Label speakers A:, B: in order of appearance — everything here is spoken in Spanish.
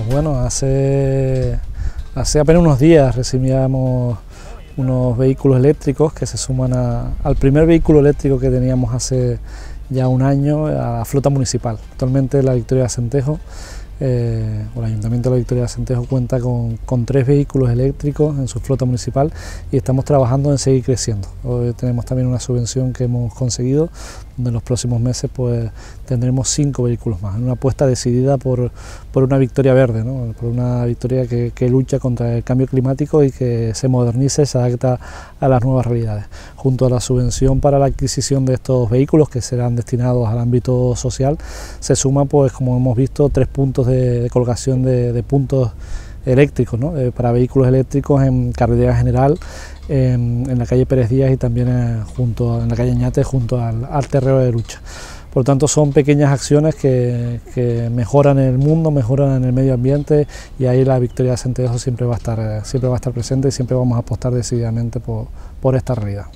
A: bueno, hace, hace apenas unos días recibíamos unos vehículos eléctricos que se suman al primer vehículo eléctrico que teníamos hace ya un año a la flota municipal. Actualmente la Victoria de Centejo eh, el Ayuntamiento de la Victoria de Centejo cuenta con, tres vehículos eléctricos en su flota municipal y estamos trabajando en seguir creciendo. Hoy tenemos también una subvención que hemos conseguido, donde en los próximos meses pues, tendremos cinco vehículos más, una apuesta decidida por, una victoria verde, por una victoria que, lucha contra el cambio climático y que se modernice, se adapta a las nuevas realidades. Junto a la subvención para la adquisición de estos vehículos que serán destinados al ámbito social, se suma, pues como hemos visto, tres puntos de de, colocación de, puntos eléctricos eh, para vehículos eléctricos en carretera general, en, la calle Pérez Díaz y también eh, junto, en la calle Ñate junto al, al terreno de lucha. Por tanto, son pequeñas acciones que, mejoran el mundo, mejoran en el medio ambiente y ahí la Victoria de Centejo siempre va a estar, siempre va a estar presente y siempre vamos a apostar decididamente por esta realidad.